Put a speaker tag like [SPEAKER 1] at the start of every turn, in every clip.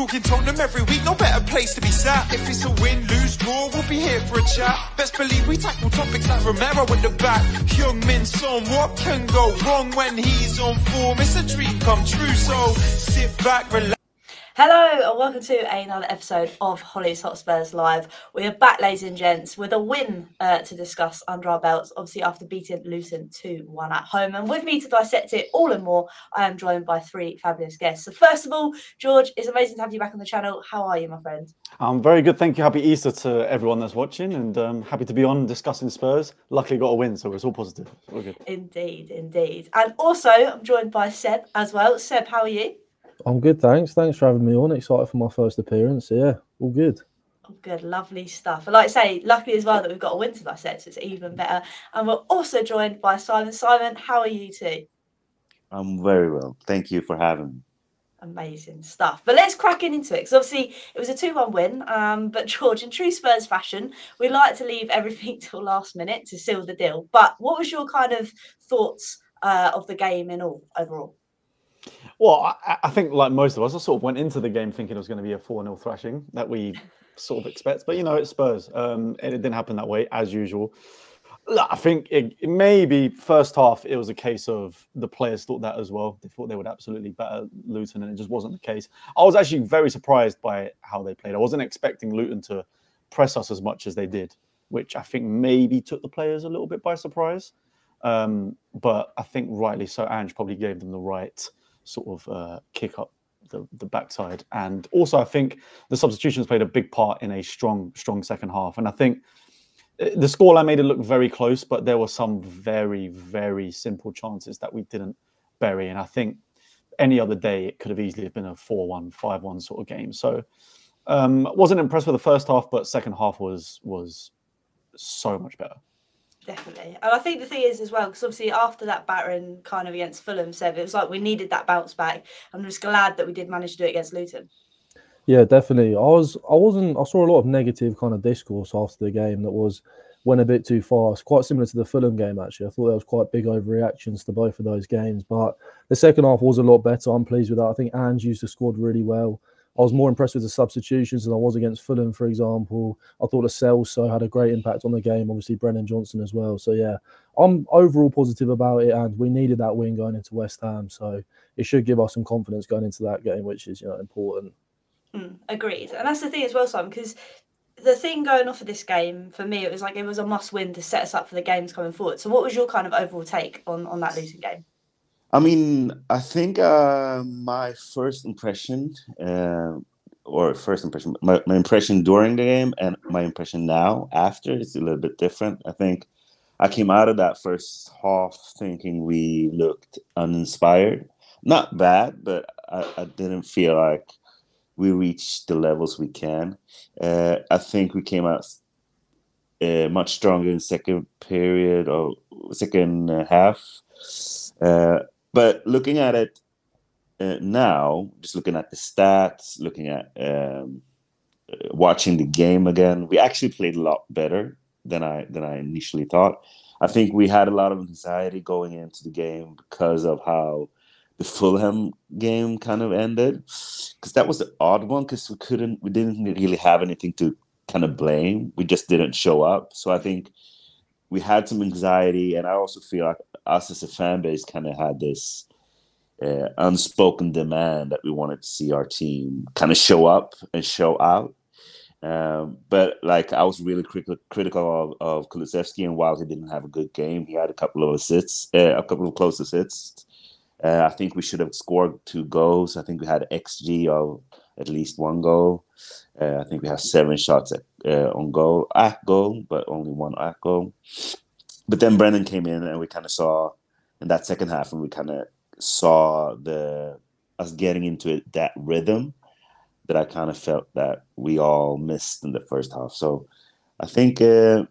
[SPEAKER 1] Talking Tottenham every week, no better place to be sat. If it's a win, lose, draw, we'll be here for a chat. Best believe we tackle topics like Romero in the back. Heung Min Son, what can go wrong when he's on form? It's a dream come true, so sit back, relax.
[SPEAKER 2] Hello and welcome to another episode of Hollie's Hotspurs Live. We are back, ladies and gents, with a win uh, to discuss under our belts, obviously after beating Luton 2 1 at home. And with me to dissect it all and more, I am joined by three fabulous guests. So, first of all, George, it's amazing to have you back on the channel. How are you, my friend?
[SPEAKER 3] I'm very good. Thank you. Happy Easter to everyone that's watching and um, happy to be on discussing Spurs. Luckily, got a win, so it's all positive. All good.
[SPEAKER 2] Indeed, indeed. And also, I'm joined by Seb as well. Seb, how are you?
[SPEAKER 4] I'm good, thanks. Thanks for having me on. Excited for my first appearance. Yeah, all good.
[SPEAKER 2] Oh, good, lovely stuff. And like I say, luckily as well that we've got a win to dissect, so it's even better. And we're also joined by Simon. Simon, how are you too?
[SPEAKER 5] I'm very well. Thank you for having me.
[SPEAKER 2] Amazing stuff. But let's crack in into it because obviously it was a 2 1 win. Um, but George, in true Spurs fashion, we like to leave everything till last minute to seal the deal. But what was your kind of thoughts uh, of the game in all overall?
[SPEAKER 3] Well, I, I, think like most of us, I sort of went into the game thinking it was going to be a 4 0 thrashing that we sort of expect. But, you know, it's Spurs. Um, and it didn't happen that way, as usual. I think it, it maybe first half it was a case of the players thought that as well. They thought they would absolutely better Luton, and it just wasn't the case. I was actually very surprised by how they played. I wasn't expecting Luton to press us as much as they did, which I think maybe took the players a little bit by surprise. Um, but I think rightly so, Ange probably gave them the right sort of uh, kick up the, the backside. And also, I think the substitutions played a big part in a strong, strong second half. And I think uh, the scoreline made it look very close, but there were some very, very simple chances that we didn't bury. And I think any other day it could have easily been a 4 1, 5 1 sort of game. So um, wasn't impressed with the first half, but second half was was so much better.
[SPEAKER 2] Definitely. And I think the thing is as well, because obviously after that battering kind of against Fulham, Seb, it was like we needed that bounce back. I'm just glad that we did manage to do it against Luton.
[SPEAKER 4] Yeah, definitely. I was I wasn't I saw a lot of negative kind of discourse after the game that was went a bit too fast, quite similar to the Fulham game actually. I thought there was quite big overreactions to both of those games. But the second half was a lot better. I'm pleased with that. I think Ange used the squad really well. I was more impressed with the substitutions than I was against Fulham, for example. I thought Lo Celso had a great impact on the game. Obviously, Brennan Johnson as well. So yeah, I'm overall positive about it, and we needed that win going into West Ham. So it should give us some confidence going into that game, which is you know important.
[SPEAKER 2] Mm, agreed, and that's the thing as well, Simon, because the thing going off of this game for me, it was like it was a must-win to set us up for the games coming forward. So, what was your kind of overall take on on that losing game?
[SPEAKER 5] I mean, I think uh, my first impression, uh, or first impression, my, my impression during the game and my impression now after is a little bit different. I think I came out of that first half thinking we looked uninspired. Not bad, but I, I didn't feel like we reached the levels we can. Uh, I think we came out uh, much stronger in second period or second half. Uh, but looking at it uh, now, just looking at the stats, looking at um, uh, watching the game again, we actually played a lot better than I than I initially thought. I think we had a lot of anxiety going into the game because of how the Fulham game kind of ended. Because that was the odd one because we couldn't, we didn't really have anything to kind of blame. We just didn't show up. So I think we had some anxiety, and I also feel like us as a fan base kind of had this uh, unspoken demand that we wanted to see our team kind of show up and show out. Um, but like I was really crit- critical of, of Kulusevski, and while he didn't have a good game, he had a couple of assists, uh, a couple of close assists. Uh, I think we should have scored two goals. I think we had xG of at least one goal. Uh, I think we have seven shots at, uh, on goal at goal, but only one at goal. But then Brennan came in, and we kind of saw in that second half, and we kind of saw the us getting into it, that rhythm that I kind of felt that we all missed in the first half. So I think uh,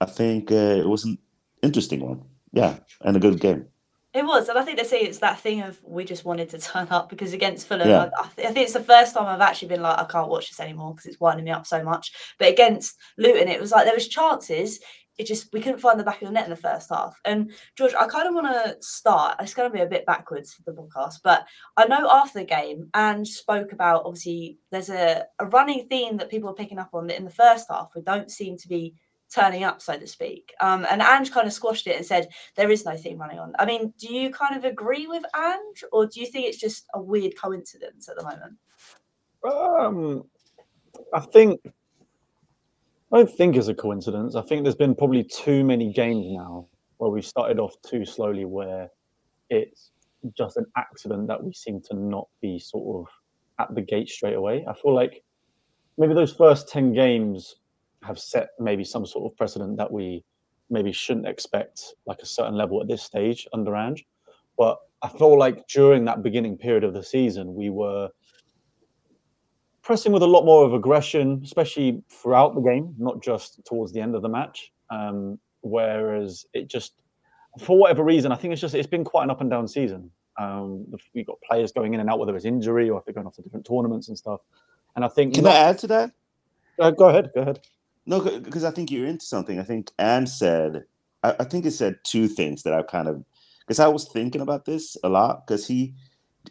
[SPEAKER 5] I think uh, it was an interesting one, yeah, and a good game.
[SPEAKER 2] It was, and I think they say it's that thing of we just wanted to turn up because against Fulham, yeah. I, I, think it's the first time I've actually been like, I can't watch this anymore because it's winding me up so much. But against Luton, it was like there was chances it just we couldn't find the back of the net in the first half. And George, I kind of want to start. It's going to be a bit backwards for the podcast, but I know after the game, and spoke about obviously there's a, a running theme that people are picking up on that in the first half we don't seem to be turning up, so to speak. Um, and Ange kind of squashed it and said there is no theme running on. I mean, do you kind of agree with Ange, or do you think it's just a weird coincidence at the moment?
[SPEAKER 3] Um, I think I don't think it's a coincidence. I think there's been probably too many games now where we've started off too slowly, where it's just an accident that we seem to not be sort of at the gate straight away. I feel like maybe those first 10 games have set maybe some sort of precedent that we maybe shouldn't expect like a certain level at this stage under Ange. But I feel like during that beginning period of the season, we were pressing with a lot more of aggression, especially throughout the game, not just towards the end of the match. Um, whereas it just, for whatever reason, I think it's just it's been quite an up and down season. Um, we've got players going in and out, whether it's injury or if they're going off to different tournaments and stuff. And I think
[SPEAKER 5] Can
[SPEAKER 3] not,
[SPEAKER 5] I add to that?
[SPEAKER 3] Uh, go ahead, go ahead.
[SPEAKER 5] No, because I think you're into something. I think Anne said, I, I think it said two things that I kind of, because I was thinking about this a lot. Because he,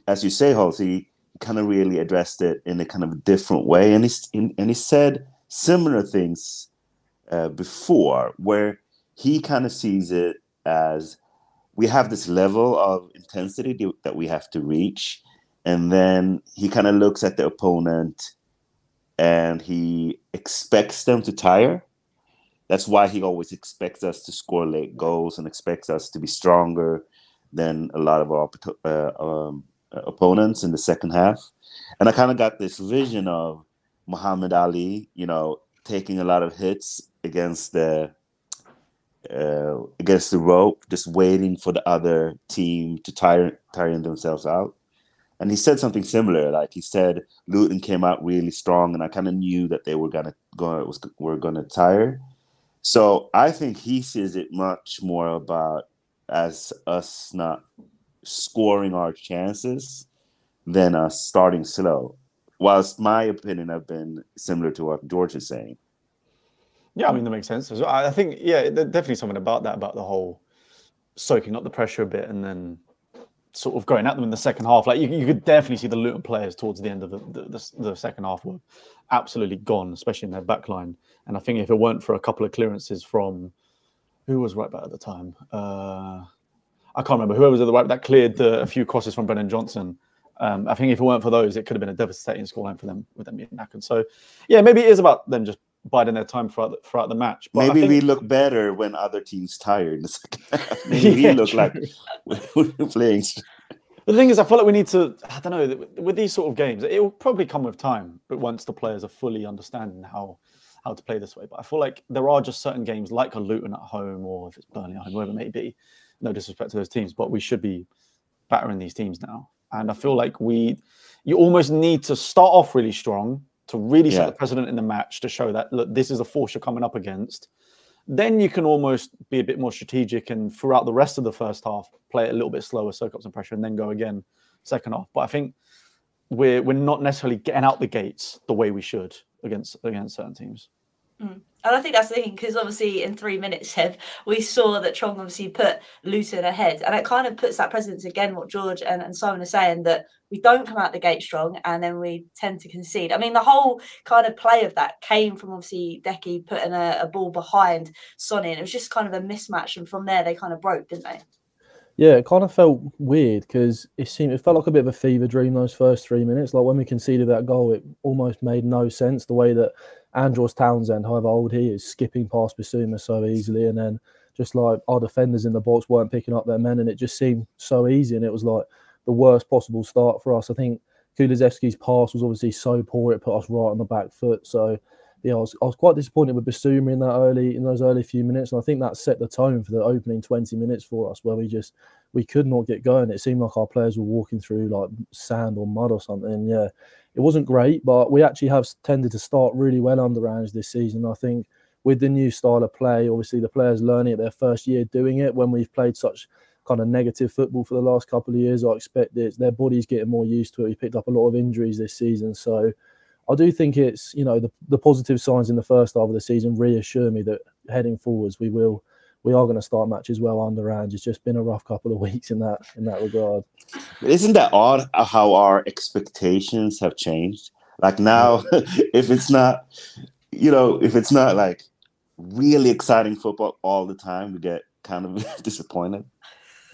[SPEAKER 5] as you say, Halsey, kind of really addressed it in a kind of different way, and he and he said similar things uh, before, where he kind of sees it as we have this level of intensity that we have to reach, and then he kind of looks at the opponent and he expects them to tire. That's why he always expects us to score late goals and expects us to be stronger than a lot of our uh, um, opponents in the second half. And I kind of got this vision of Muhammad Ali, you know, taking a lot of hits against the uh, against the rope, just waiting for the other team to tire tiring themselves out. And he said something similar. Like he said, Luton came out really strong, and I kind of knew that they were gonna go was were gonna tire. So I think he sees it much more about as us not scoring our chances than us starting slow. Whilst my opinion have been similar to what George is saying.
[SPEAKER 3] Yeah, I mean that makes sense. I think yeah, definitely something about that about the whole soaking up the pressure a bit and then sort of going at them in the second half. Like you, you could definitely see the Luton players towards the end of the, the, the, second half were absolutely gone, especially in their back line. And I think if it weren't for a couple of clearances from who was right back at the time, uh, I can't remember whoever was at the right that cleared the, a few crosses from Brennan Johnson. Um, I think if it weren't for those, it could have been a devastating scoreline for them with them being knackered. So, yeah, maybe it is about them just biding their time throughout the, throughout the match.
[SPEAKER 5] But maybe think... we look better when other teams tired. maybe yeah, we look true. like we're playing.
[SPEAKER 3] The thing is, I feel like we need to. I don't know. With these sort of games, it will probably come with time. But once the players are fully understanding how how to play this way, but I feel like there are just certain games like a Luton at home, or if it's Burnley at home, whoever it may be. No disrespect to those teams, but we should be battering these teams now. And I feel like we, you almost need to start off really strong to really set the precedent in the match to show that look, this is a force you're coming up against. Then you can almost be a bit more strategic and throughout the rest of the first half, play it a little bit slower, soak up some pressure, and then go again second half. But I think we're we're not necessarily getting out the gates the way we should against against certain teams.
[SPEAKER 2] Mm. And I think that's the thing because obviously in three minutes, Seb, we saw that Chong obviously put Luton ahead, and it kind of puts that precedence again. What George and, and Simon are saying that we don't come out the gate strong, and then we tend to concede. I mean, the whole kind of play of that came from obviously Decky putting a, a ball behind Sonny, and it was just kind of a mismatch, and from there they kind of broke, didn't they?
[SPEAKER 4] Yeah, it kind of felt weird because it seemed it felt like a bit of a fever dream those first three minutes. Like when we conceded that goal, it almost made no sense the way that Andros Townsend, however old he is, skipping past Bissouma so easily, and then just like our defenders in the box weren't picking up their men, and it just seemed so easy, and it was like the worst possible start for us. I think Kulusevski's pass was obviously so poor; it put us right on the back foot. So, yeah, I was, I was quite disappointed with Bissouma in that early in those early few minutes, and I think that set the tone for the opening twenty minutes for us, where we just we could not get going. It seemed like our players were walking through like sand or mud or something. Yeah, it wasn't great, but we actually have tended to start really well under Ange this season. I think with the new style of play, obviously the players learning it their first year doing it. When we've played such kind of negative football for the last couple of years, I expect it. Their bodies getting more used to it. We picked up a lot of injuries this season, so I do think it's you know the the positive signs in the first half of the season reassure me that heading forwards, we will we are going to start matches well on the range. It's just been a rough couple of weeks in that in that regard.
[SPEAKER 5] Isn't that odd how our expectations have changed? Like now, if it's not, you know, if it's not like really exciting football all the time, we get kind of disappointed.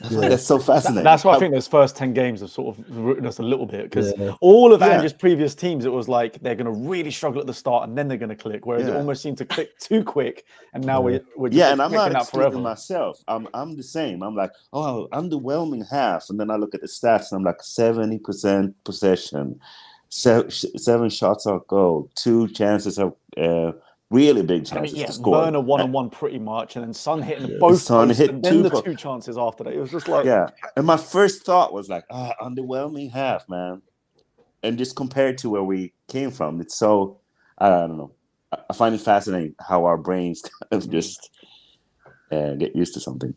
[SPEAKER 5] Yeah. That's so fascinating.
[SPEAKER 3] That's why I think those first 10 games have sort of written us a little bit because yeah. all of Ange's yeah. previous teams, it was like they're going to really struggle at the start and then they're going to click, whereas it almost seemed to click too quick. And now we're, we're
[SPEAKER 5] yeah, and I'm not excluding myself. I'm, I'm the same. I'm like, oh, underwhelming half. And then I look at the stats and I'm like 70% possession, seven, seven shots on goal, two chances of. Uh, really big chances I mean, yeah, to score.
[SPEAKER 3] Werner one on one pretty much, and then Son hitting yeah, both. Son hit and then the two chances after that. It was just like
[SPEAKER 5] yeah. And my first thought was like, ah, underwhelming half, man. And just compared to where we came from, it's so I don't know. I find it fascinating how our brains kind of just uh, get used to something.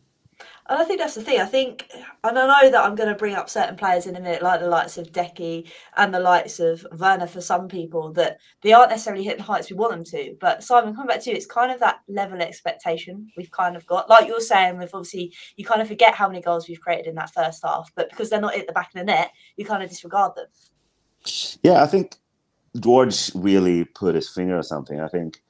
[SPEAKER 2] And I think that's the thing. I think, and I know that I'm going to bring up certain players in a minute, like the likes of Decky and the likes of Werner for some people, that they aren't necessarily hitting the heights we want them to. But Simon, come back to you. It's kind of that level of expectation we've kind of got. Like you're saying, with obviously, you kind of forget how many goals we've created in that first half, but because they're not at the back of the net, you kind of disregard them.
[SPEAKER 5] Yeah, I think George really put his finger on something. I think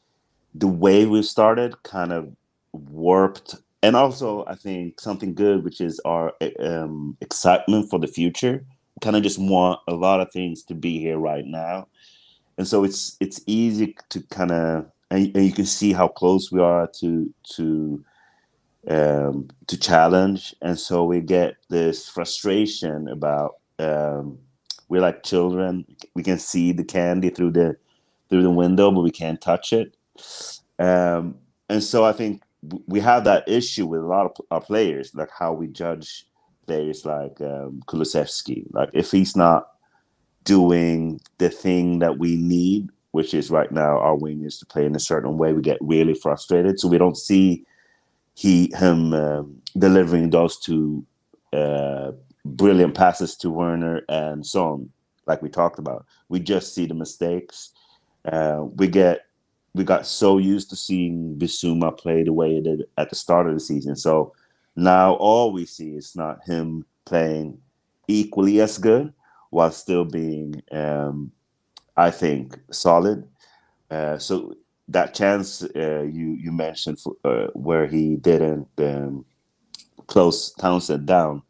[SPEAKER 5] the way we've started kind of warped and also I think something good, which is our um, excitement for the future. Kind of just want a lot of things to be here right now, and so it's it's easy to kind of and, and, you can see how close we are to to um, to challenge, and so we get this frustration about um, we're like children. We can see the candy through the through the window, but we can't touch it. Um, and so I think we have that issue with a lot of our players, like how we judge players like um, Kulusevski. Like if he's not doing the thing that we need, which is right now our wingers to play in a certain way, we get really frustrated. So we don't see he him um, delivering those two uh, brilliant passes to Werner and Son, like we talked about. We just see the mistakes. Uh, we get we got so used to seeing Bissouma play the way he did at the start of the season. So now all we see is not him playing equally as good while still being, um, I think, solid. Uh, so that chance uh, you you mentioned for, uh, where he didn't um, close Townsend down.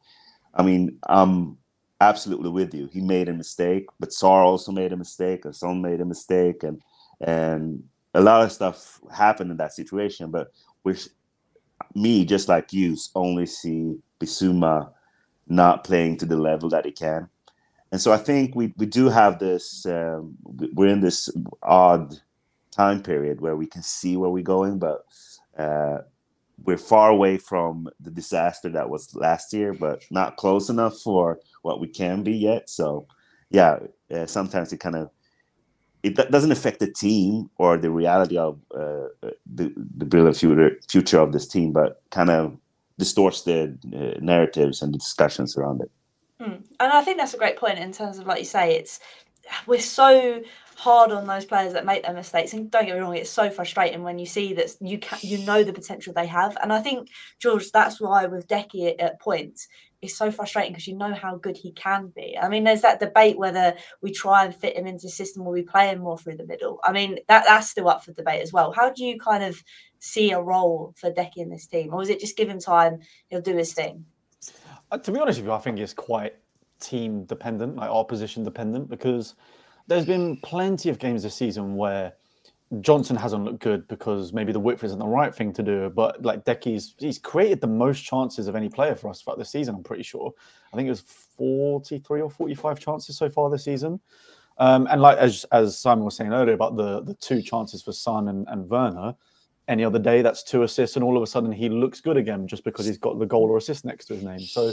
[SPEAKER 5] I mean, I'm absolutely with you. He made a mistake, but Sarr also made a mistake, and Son made a mistake, and and a lot of stuff happened in that situation, but which me, just like you, only see Bissouma not playing to the level that he can. And so I think we, we do have this, um, we're in this odd time period where we can see where we're going, but uh, we're far away from the disaster that was last year, but not close enough for what we can be yet. So, yeah, uh, sometimes it kind of it doesn't affect the team or the reality of uh, the, the brilliant future, future of this team, but kind of distorts the uh, narratives and the discussions around it.
[SPEAKER 2] Mm. And I think that's a great point in terms of, like you say, it's we're so hard on those players that make their mistakes. And don't get me wrong, it's so frustrating when you see that you can you know the potential they have. And I think George, that's why with Decky at, at points, it's so frustrating because you know how good he can be. I mean, there's that debate whether we try and fit him into the system or we play him more through the middle. I mean, that that's still up for debate as well. How do you kind of see a role for Decky in this team, or is it just give him time, he'll do his thing?
[SPEAKER 3] Uh, to be honest with you, I think it's quite team dependent, like opposition dependent, because there's been plenty of games this season where Johnson hasn't looked good because maybe the width isn't the right thing to do. But like Decky's, he's created the most chances of any player for us throughout the season. I'm pretty sure. I think it was 43 or 45 chances so far this season. Um, and like as as Simon was saying earlier about the the two chances for Son and, and Werner, any other day that's two assists, and all of a sudden he looks good again just because he's got the goal or assist next to his name. So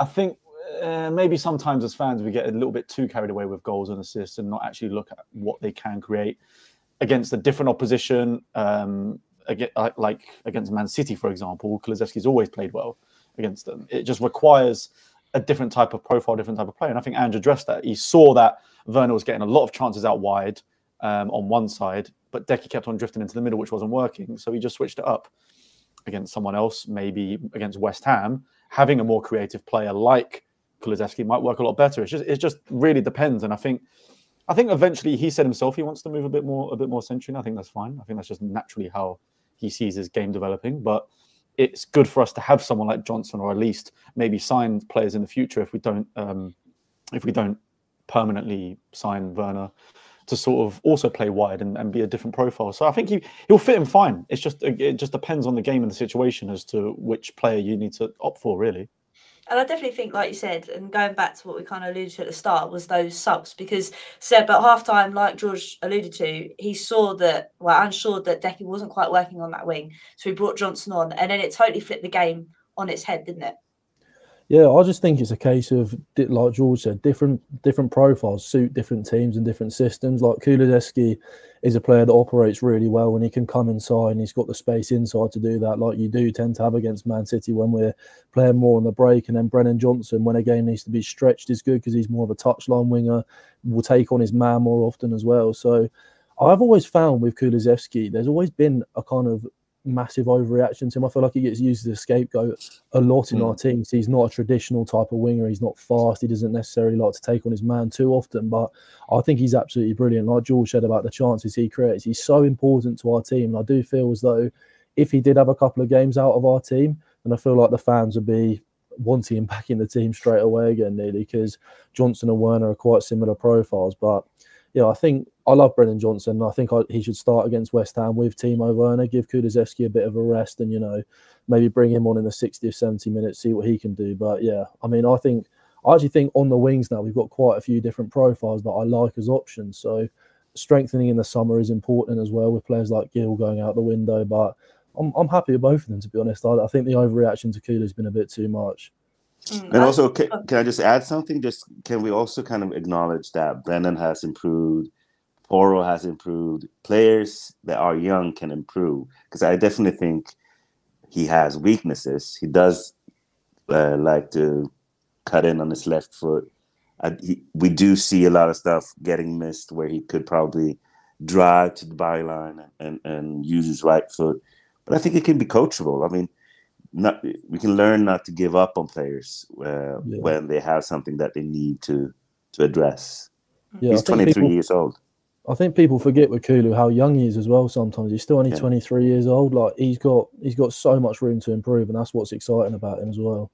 [SPEAKER 3] I think uh, maybe sometimes as fans we get a little bit too carried away with goals and assists and not actually look at what they can create against a different opposition, um, like against Man City, for example, Kulusevski's always played well against them. It just requires a different type of profile, different type of player. And I think Andrew addressed that. He saw that Werner was getting a lot of chances out wide um, on one side, but Decky kept on drifting into the middle, which wasn't working. So he just switched it up against someone else, maybe against West Ham. Having a more creative player like Kulusevski might work a lot better. It's just it just really depends. And I think I think eventually he said himself he wants to move a bit more a bit more century. I think that's fine. I think that's just naturally how he sees his game developing. But it's good for us to have someone like Johnson, or at least maybe sign players in the future if we don't um, if we don't permanently sign Werner to sort of also play wide and, and be a different profile. So I think he he'll fit in fine. It's just it just depends on the game and the situation as to which player you need to opt for, really.
[SPEAKER 2] And I definitely think, like you said, and going back to what we kind of alluded to at the start, was those subs because Seb at half time, like George alluded to, he saw that, well, I'm sure that Decky wasn't quite working on that wing. So he brought Johnson on, and then it totally flipped the game on its head, didn't it?
[SPEAKER 4] Yeah, I just think it's a case of like George said, different different profiles suit different teams and different systems. Like Kulusevski is a player that operates really well when he can come inside and he's got the space inside to do that, like you do tend to have against Man City when we're playing more on the break. And then Brennan Johnson, when a game needs to be stretched, is good because he's more of a touchline winger, will take on his man more often as well. So I've always found with Kulusevski, there's always been a kind of massive overreaction to him. I feel like he gets used as a scapegoat a lot in mm. our teams. He's not a traditional type of winger. He's not fast. He doesn't necessarily like to take on his man too often. But I think he's absolutely brilliant. Like George said about the chances he creates, he's so important to our team. And I do feel as though if he did have a couple of games out of our team, then I feel like the fans would be wanting him back in the team straight away again, nearly because Johnson and Werner are quite similar profiles. But yeah, I think I love Brennan Johnson. I think I, he should start against West Ham with Timo Werner, give Kulusevski a bit of a rest, and you know maybe bring him on in the 60 or 70 minutes, see what he can do. But yeah, I mean, I think I actually think on the wings now we've got quite a few different profiles that I like as options. So strengthening in the summer is important as well with players like Gil going out the window. But I'm, I'm happy with both of them to be honest. I, I think the overreaction to Kula has been a bit too much.
[SPEAKER 5] Mm, and also, can, can, I just add something? Just can we also kind of acknowledge that Brennan has improved, Porro has improved, players that are young can improve because I definitely think he has weaknesses. He does uh, like to cut in on his left foot. he, we do see a lot of stuff getting missed where he could probably drive to the byline and, and use his right foot. But I think it can be coachable. I mean, not we can learn not to give up on players uh, yeah. when they have something that they need to to address. Yeah, He's 23 people, years old.
[SPEAKER 4] I think people forget with Kulu how young he is as well. Sometimes he's still only yeah. 23 years old. Like he's got he's got so much room to improve, and that's what's exciting about him as well.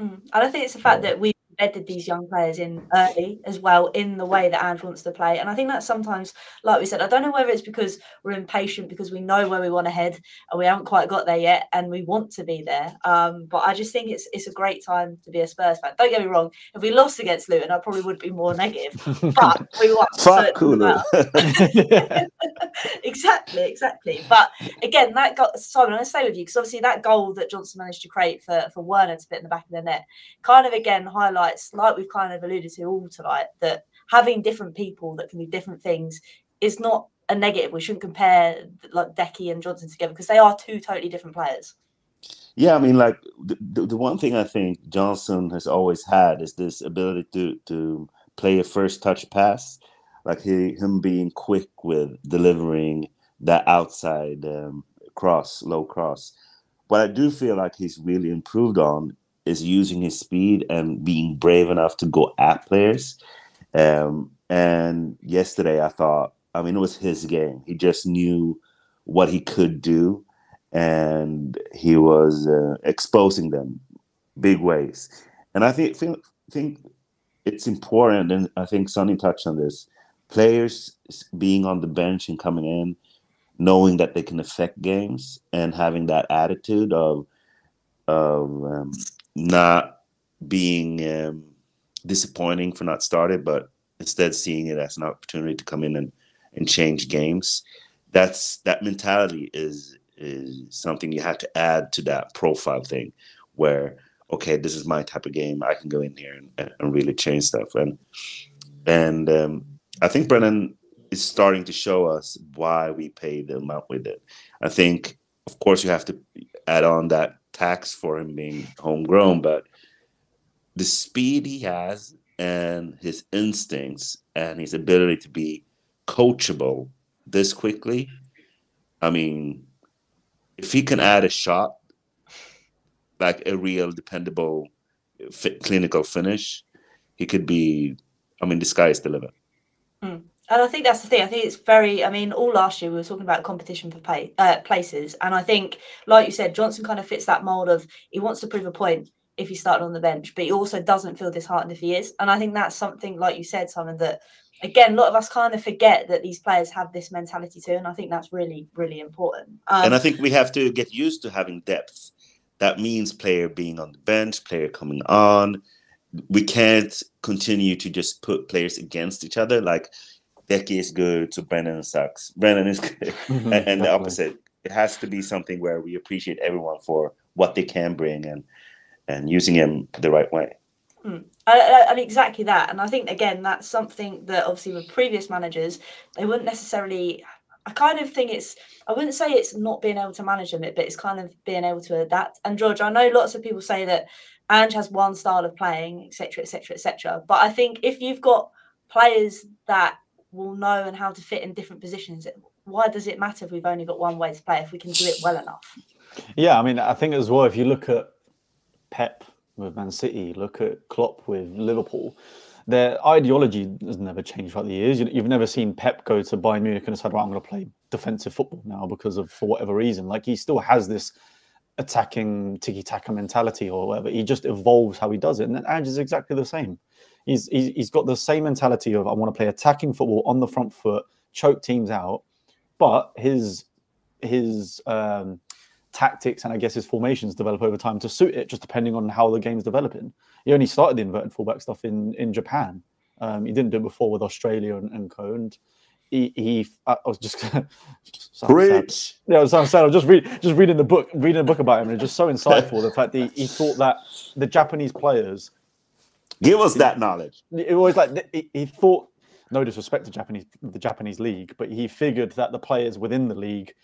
[SPEAKER 2] Mm. And I think it's the fact that we embedded these young players in early as well in the way that Ange wants to play. And I think that sometimes, like we said, I don't know whether it's because we're impatient because we know where we want to head and we haven't quite got there yet and we want to be there. Um, but I just think it's it's a great time to be a Spurs fan. Don't get me wrong, if we lost against Luton, I probably would be more negative. But we won.
[SPEAKER 5] Fuck so
[SPEAKER 2] exactly, exactly. But again, that got Simon, I'm gonna stay with you because obviously that goal that Johnson managed to create for, for Werner to put in the back of the net kind of again highlights highlights, like we've kind of alluded to all tonight, that having different people that can do different things is not a negative. We shouldn't compare like Decky and Johnson together because they are two totally different players.
[SPEAKER 5] Yeah, I mean, like the, the one thing I think Johnson has always had is this ability to to play a first touch pass, like he him being quick with delivering that outside um, cross, low cross. What I do feel like he's really improved on is using his speed and being brave enough to go at players. Um, and yesterday, I thought, I mean, it was his game. He just knew what he could do, and he was uh, exposing them big ways. And I think think, think it's important, and I think Sonny touched on this. Players being on the bench and coming in, knowing that they can affect games, and having that attitude of of um, not being um, disappointing for not started, but instead seeing it as an opportunity to come in and, and change games. That's that mentality is is something you have to add to that profile thing, where okay, this is my type of game. I can go in here and, and really change stuff. And and um, I think Brennan is starting to show us why we pay the amount we did. I think, of course, you have to add on that tax for him being homegrown, but the speed he has and his instincts and his ability to be coachable this quickly, I mean, if he can add a shot, like a real dependable, clinical finish, he could be. I mean, the sky is the limit.
[SPEAKER 2] Mm. And I think that's the thing. I think it's very. I mean, all last year we were talking about competition for pay, uh, places, and I think, like you said, Johnson kind of fits that mold of he wants to prove a point if he started on the bench, but he also doesn't feel disheartened if he is. And I think that's something, like you said, Simon, that again, a lot of us kind of forget that these players have this mentality too, and I think that's really, really important.
[SPEAKER 5] Um, and I think we have to get used to having depth. That means player being on the bench, player coming on. We can't continue to just put players against each other. Like Decky is good, so Brennan sucks. Brennan is good, and, and the opposite. It has to be something where we appreciate everyone for what they can bring and and using him the right way.
[SPEAKER 2] Hmm. And exactly that. And I think again that's something that obviously with previous managers they wouldn't necessarily. I kind of think it's. I wouldn't say it's not being able to manage them, but it's kind of being able to adapt. And George, I know lots of people say that Ange has one style of playing, etc., etc., etc. But I think if you've got players that will know and how to fit in different positions, why does it matter if we've only got one way to play if we can do it well enough?
[SPEAKER 3] Yeah, I mean, I think as well, if you look at Pep with Man City, look at Klopp with Liverpool. Their ideology has never changed throughout the years. You've never seen Pep go to Bayern Munich and decide, right, I'm going to play defensive football now because of for whatever reason. Like he still has this attacking tiki taka mentality or whatever. He just evolves how he does it, and Ange is exactly the same. He's, he's he's got the same mentality of I want to play attacking football on the front foot, choke teams out, but his his um, tactics and I guess his formations develop over time to suit it, just depending on how the game's developing. He only started the inverted fullback stuff in in Japan. Um, he didn't do it before with Australia and, and co. And he, he, I was just
[SPEAKER 5] rich.
[SPEAKER 3] Yeah, I was, sad. I was just read, just reading the book, reading a book about him, and it's just so insightful. the fact that he, he thought that the Japanese players
[SPEAKER 5] give us that knowledge.
[SPEAKER 3] It was like he, thought. No disrespect to Japanese the Japanese league, but he figured that the players within the league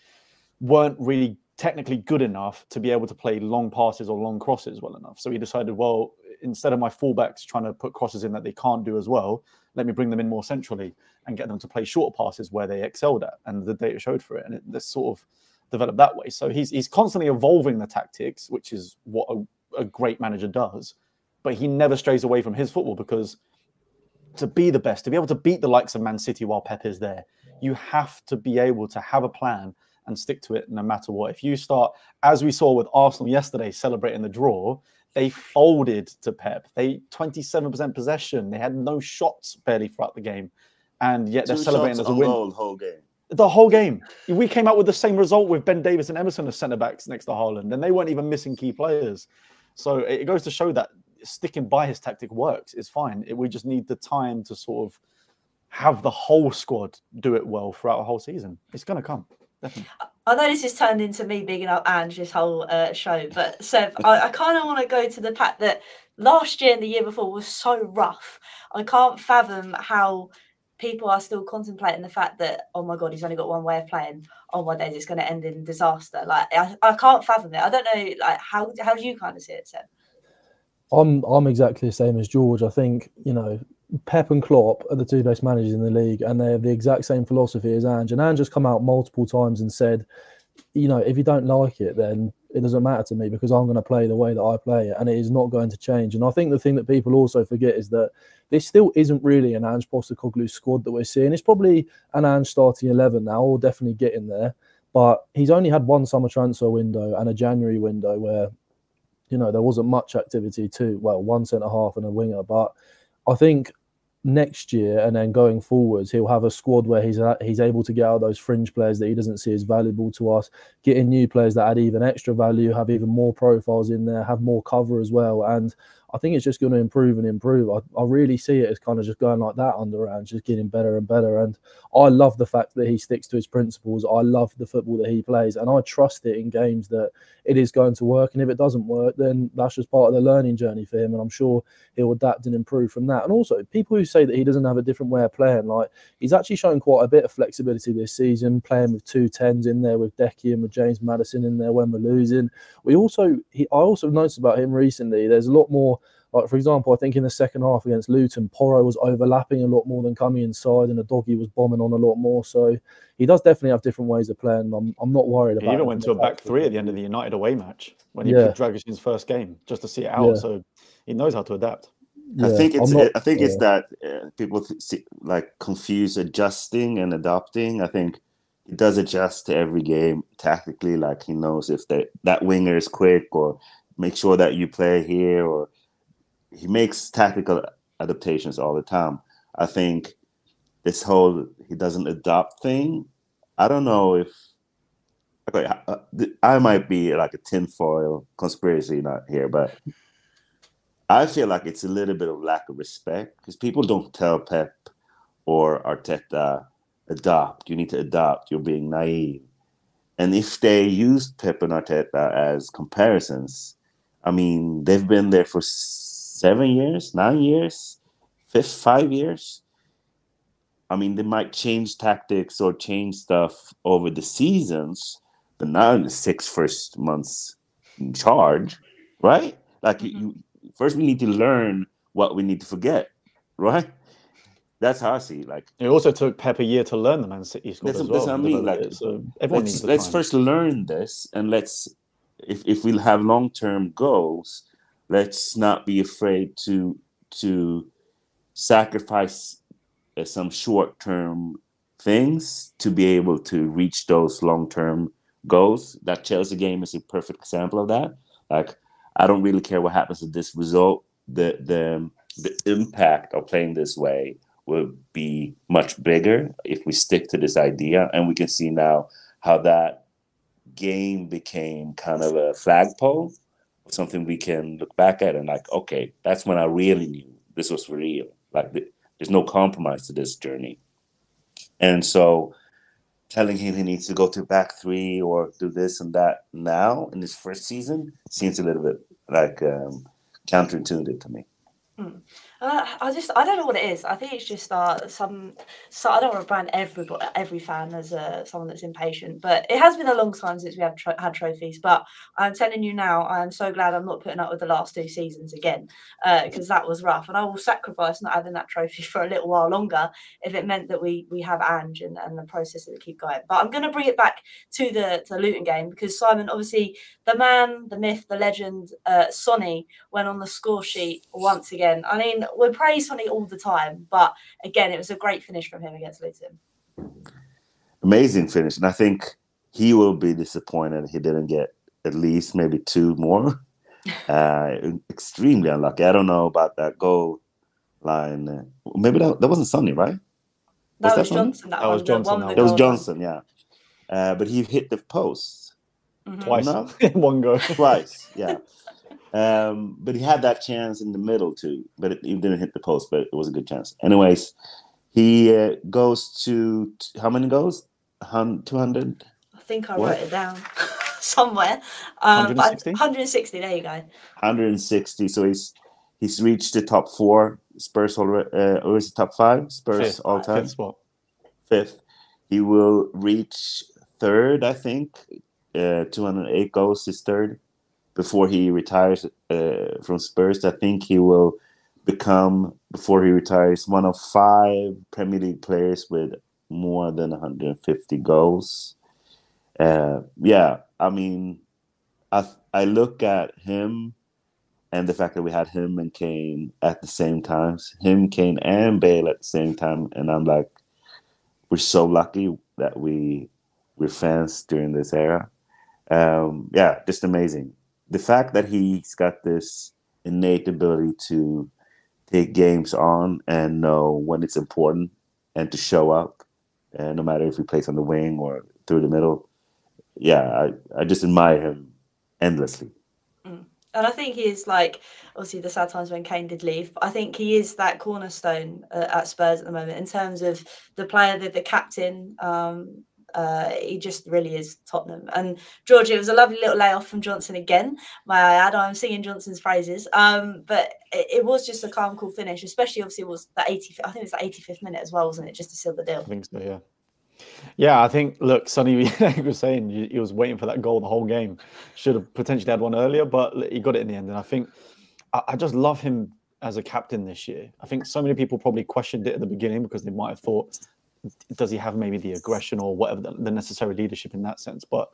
[SPEAKER 3] weren't really technically good enough to be able to play long passes or long crosses well enough. So he decided, well, instead of my fullbacks trying to put crosses in that they can't do as well, let me bring them in more centrally and get them to play shorter passes where they excelled at. And the data showed for it. And it this sort of developed that way. So he's he's constantly evolving the tactics, which is what a, a great manager does. But he never strays away from his football because to be the best, to be able to beat the likes of Man City while Pep is there, you have to be able to have a plan and stick to it no matter what. If you start, as we saw with Arsenal yesterday, celebrating the draw, they folded to Pep. They 27% possession. They had no shots barely throughout the game, and yet they're celebrating as a win.
[SPEAKER 5] Goal, whole game.
[SPEAKER 3] The whole game. We came out with the same result with Ben Davies and Emerson as centre backs next to Haaland, and they weren't even missing key players. So it goes to show that sticking by his tactic works. It's fine. It, we just need the time to sort of have the whole squad do it well throughout a whole season. It's going to come. Definitely.
[SPEAKER 2] I know this has turned into me bigging up Ange this whole uh, show, but Seb, I, I kind of want to go to the fact that last year and the year before was so rough. I can't fathom how people are still contemplating the fact that oh my god, he's only got one way of playing. Oh my days, it's going to end in disaster. Like I, I can't fathom it. I don't know. Like how how do you kind of see it, Seb?
[SPEAKER 4] I'm I'm exactly the same as George. I think you know Pep and Klopp are the two best managers in the league, and they have the exact same philosophy as Ange. And Ange has come out multiple times and said, you know, if you don't like it, then it doesn't matter to me because I'm going to play the way that I play it, and it is not going to change. And I think the thing that people also forget is that this still isn't really an Ange Postecoglou squad that we're seeing. It's probably an Ange starting eleven now, or definitely getting there. But he's only had one summer transfer window and a January window where, you know, there wasn't much activity too. Well, one centre half and a winger, but I think next year and then going forwards, he'll have a squad where he's at, he's able to get out those fringe players that he doesn't see as valuable to us, getting new players that add even extra value, have even more profiles in there, have more cover as well, and I think it's just going to improve and improve. I, I really see it as kind of just going like that under Ange, just getting better and better. And I love the fact that he sticks to his principles. I love the football that he plays, and I trust it in games that it is going to work. And if it doesn't work, then that's just part of the learning journey for him. And I'm sure he'll adapt and improve from that. And also, people who say that he doesn't have a different way of playing, like he's actually shown quite a bit of flexibility this season, playing with two tens in there with Decky and with James Maddison in there when we're losing. We also, he, I also noticed about him recently. There's a lot more Like for example, I think in the second half against Luton, Porro was overlapping a lot more than coming inside, and Udogie was bombing on a lot more. So he does definitely have different ways of playing. I'm, I'm not worried about. It.
[SPEAKER 3] He even went to a
[SPEAKER 4] the
[SPEAKER 3] back three at the end of the United away match when he
[SPEAKER 4] Yeah.
[SPEAKER 3] played Dragusin's first game just to see it out.
[SPEAKER 4] Yeah.
[SPEAKER 3] So he knows how to adapt.
[SPEAKER 5] I think it's
[SPEAKER 4] I'm not-
[SPEAKER 5] I think it's that uh, people th- see, like confuse adjusting and adopting. I think he does adjust to every game tactically. Like he knows if that that winger is quick or make sure that you play here or he makes tactical adaptations all the time. I think this whole he doesn't adopt thing. I don't know if okay, uh, uh, I, I might be like a tinfoil conspiracy not here, but I feel like it's a little bit of lack of respect because people don't tell Pep or Arteta adopt. You need to adopt. You're being naive. And if they used Pep and Arteta as comparisons, I mean, they've been there for seven years, nine years, fifth, five years. I mean, they might change tactics or change stuff over the seasons, but not in the six first months in charge, right? Like you, mm-hmm. you first we need to learn what we need to forget, right? That's how I see. it. Like
[SPEAKER 3] It also took Pep a year to learn the Man City squad
[SPEAKER 5] That's-
[SPEAKER 3] as
[SPEAKER 5] that's
[SPEAKER 3] well.
[SPEAKER 5] what I mean, like,
[SPEAKER 3] it. so everyone
[SPEAKER 5] let's let's first learn this and let's if if we'll have long term goals, let's not be afraid to to sacrifice uh, some short term things to be able to reach those long term goals. That Chelsea game is a perfect example of that. Like I don't really care what happens with this result. The the the impact of playing this way will be much bigger if we stick to this idea. And we can see now how that game became kind of a flagpole, something we can look back at and like, okay, that's when I really knew this was real. Like th- there's no compromise to this journey. And so telling him he needs to go to back three or do this and that now in his first season seems a little bit like um, counterintuitive to me.
[SPEAKER 2] Uh, I just I don't know what it is. I think it's just uh, some. So I don't want to brand every every fan as uh, someone that's impatient, but it has been a long time since we have tro- had trophies. But I'm telling you now, I am so glad I'm not putting up with the last two seasons again because that was rough, and I will sacrifice not having that trophy for a little while longer if it meant that we we have Ange and, and the process that keep going. But I'm going to bring it back to the to the Luton game because Simon, obviously, the man, the myth, the legend, uh, Sonny went on the score sheet once again. I mean, we praise Sonny all the time, but again, it was a great finish from him against Luton.
[SPEAKER 5] Amazing finish. And I think he will be disappointed he didn't get at least maybe two more. Uh, extremely unlucky. I don't know about that goal line. Maybe that, that wasn't Sonny, right?
[SPEAKER 2] That
[SPEAKER 5] Was
[SPEAKER 2] was
[SPEAKER 5] Sonny?
[SPEAKER 2] Johnson. That,
[SPEAKER 3] That was Johnson, that
[SPEAKER 5] was. Johnson, yeah. Uh, but he hit the post
[SPEAKER 2] Mhm.
[SPEAKER 3] twice
[SPEAKER 5] No.
[SPEAKER 3] in one go.
[SPEAKER 5] twice, yeah. Um, but he had that chance in the middle too, but it, he didn't hit the post. But it was a good chance. Anyways, he uh, goes to t- how many goals? Two hundred.
[SPEAKER 2] I think I
[SPEAKER 5] What?
[SPEAKER 2] wrote it down somewhere. Um, but
[SPEAKER 3] 160?
[SPEAKER 2] 160. There you go.
[SPEAKER 5] 160. So he's he's reached the top four. Spurs already, uh, or is it top five? Spurs
[SPEAKER 3] Fifth.
[SPEAKER 5] all time
[SPEAKER 3] Fifth spot.
[SPEAKER 5] fifth. He will reach third, I think. Uh, 208 goals is third before he retires uh, from Spurs. I think he will become before he retires one of five Premier League players with more than 150 goals. Uh, yeah, I mean, I I look at him and the fact that we had him and Kane at the same times, him, Kane, and Bale at the same time, and I'm like, we're so lucky that we we're fans during this era. Um, yeah, just amazing. The fact that he's got this innate ability to take games on and know when it's important and to show up, and no matter if he plays on the wing or through the middle. Yeah, I, I just admire him endlessly.
[SPEAKER 2] And I think he is like obviously the sad times when Kane did leave, but I think he is that cornerstone uh, at Spurs at the moment in terms of the player, the, the captain. Um, uh, he just really is Tottenham. And Georgia, it was a lovely little layoff from Johnson again. May I add, I'm singing Johnson's phrases. Um, but it, it was just a calm, cool finish, especially obviously it was the 80. I think it was the 85th minute as well, wasn't it? Just to seal the deal.
[SPEAKER 3] I think so, yeah. Yeah, I think, look, Sonny you saying, he he was waiting for that goal the whole game. Should have potentially had one earlier, but he got it in the end. And I think I, I just love him as a captain this year. I think so many people probably questioned it at the beginning because they might have thought, does he have maybe the aggression or whatever the, the necessary leadership in that sense? But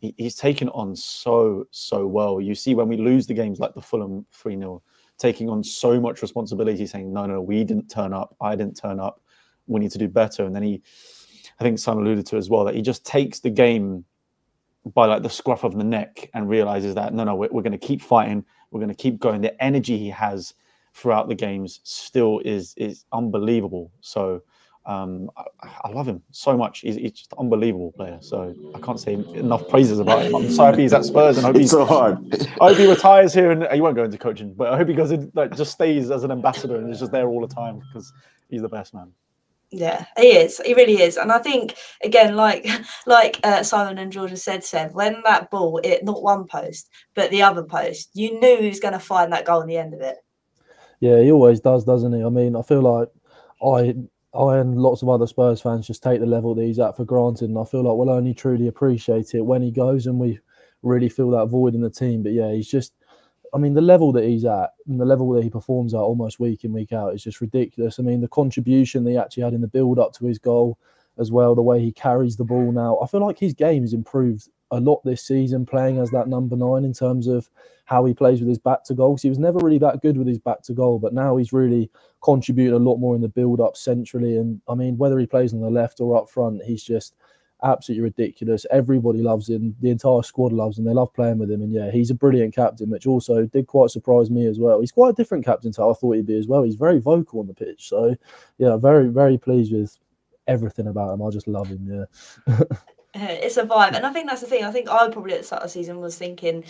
[SPEAKER 3] he, he's taken on so so well. You see when we lose the games like the Fulham three 0 taking on so much responsibility, saying no, no, we didn't turn up, I didn't turn up, we need to do better. And then he, I think Simon alluded to as well that he just takes the game by like the scruff of the neck and realizes that no, no, we're, we're going to keep fighting, we're going to keep going. The energy he has throughout the games still is is unbelievable. So um, I, I, love him so much. He's, he's, just an unbelievable player. So I can't say enough praises about him. I'm so happy he's at Spurs, and I hope
[SPEAKER 5] it's
[SPEAKER 3] he's
[SPEAKER 5] so hard.
[SPEAKER 3] I hope he retires here, and he won't go into coaching, but I hope he goes in, like just stays as an ambassador and is just there all the time because he's the best man.
[SPEAKER 2] Yeah, he is. He really is. And I think again, like like uh, Simon and Georgia said, said when that ball it not one post but the other post, you knew he was going to find that goal in the end of it.
[SPEAKER 4] Yeah, he always does, doesn't he? I mean, I feel like I I and lots of other Spurs fans just take the level that he's at for granted, and I feel like we'll only truly appreciate it when he goes and we really feel that void in the team. But yeah, he's just, I mean, the level that he's at and the level that he performs at almost week in week out is just ridiculous. I mean, the contribution that he actually had in the build up to his goal as well, the way he carries the ball now, I feel like his game has improved a lot this season playing as that number nine in terms of how he plays with his back to goal. He was never really that good with his back to goal, but now he's really contributed a lot more in the build up centrally. And I mean, whether he plays on the left or up front, he's just absolutely ridiculous. Everybody loves him. The entire squad loves him. They love playing with him. And yeah, he's a brilliant captain, which also did quite surprise me as well. He's quite a different captain to I thought he'd be as well. He's very vocal on the pitch. So yeah, very, very pleased with everything about him. I just love him. Yeah.
[SPEAKER 2] it's a vibe. And I think that's the thing. I think I probably at the start of the season was thinking,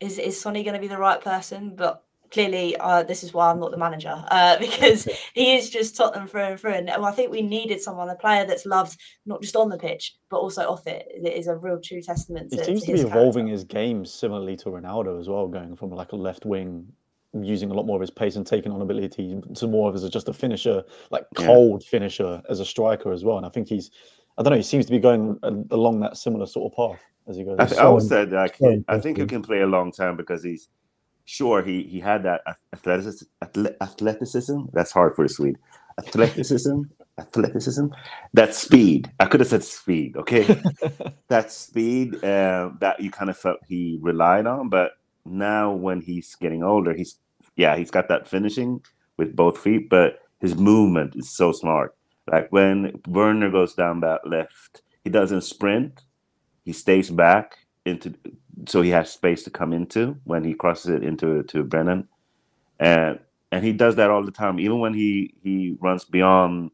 [SPEAKER 2] is is Sonny going to be the right person? But clearly, uh, this is why I'm not the manager uh, because he is just Tottenham through and through. And I think we needed someone, a player that's loved not just on the pitch but also off it. It is a real true testament.
[SPEAKER 3] He
[SPEAKER 2] to,
[SPEAKER 3] seems
[SPEAKER 2] to
[SPEAKER 3] to, be
[SPEAKER 2] his
[SPEAKER 3] evolving
[SPEAKER 2] character.
[SPEAKER 3] his game similarly to Ronaldo as well, going from like a left wing. Using a lot more of his pace and taking on ability to more of as a, just a finisher, like
[SPEAKER 5] Yeah.
[SPEAKER 3] cold finisher as a striker as well. And I think he's, I don't know, he seems to be going a- along that similar sort of path as he goes.
[SPEAKER 5] I, th- I always said like
[SPEAKER 4] so
[SPEAKER 5] I think he can play a long time because he's sure he he had that athleticism athleticism that's hard for a Swede athleticism athleticism that speed I could have said speed okay that speed uh, that you kind of felt he relied on but now when he's getting older he's yeah he's got that finishing with both feet but his movement is so smart like when Werner goes down that left he doesn't sprint he stays back into so he has space to come into when he crosses it into to Brennan, and and he does that all the time. Even when he he runs beyond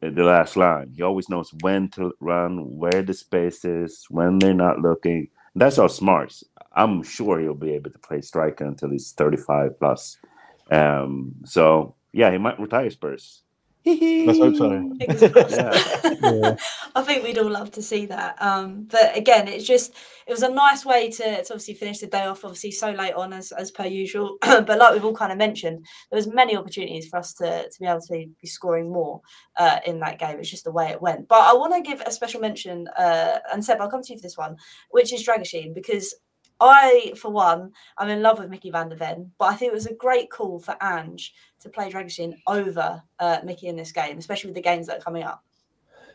[SPEAKER 5] the last line, he always knows when to run, where the space is, when they're not looking. That's all smarts. I'm sure he'll be able to play striker until he's 35 plus. Um, so yeah, he might retire Spurs.
[SPEAKER 3] Let's hope so.
[SPEAKER 5] Yeah.
[SPEAKER 4] Yeah.
[SPEAKER 2] I think we'd all love to see that. Um, but again, it's just it was a nice way to, to obviously finish the day off, obviously so late on as, as per usual. but like we've all kind of mentioned, there was many opportunities for us to, to be able to be scoring more uh, in that game. It's just the way it went. But I want to give a special mention, uh, and Seb, I'll come to you for this one, which is Dragusin, because I, for one, I'm in love with Micky van de Ven, but I think it was a great call for Ange to play Dragusin over uh, Micky in this game, especially with the games that are coming up.